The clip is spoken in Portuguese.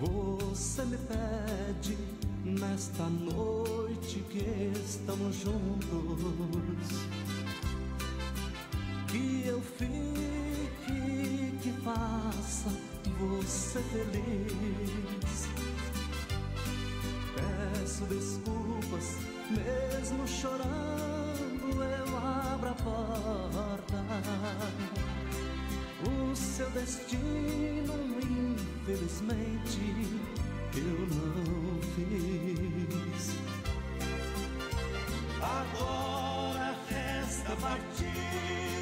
você me pede nesta noite que estamos juntos. Que eu fique, que faça você feliz. Peço desculpas, mesmo chorando, eu abro a porta. O seu destino, infelizmente eu não fiz. Agora resta partir.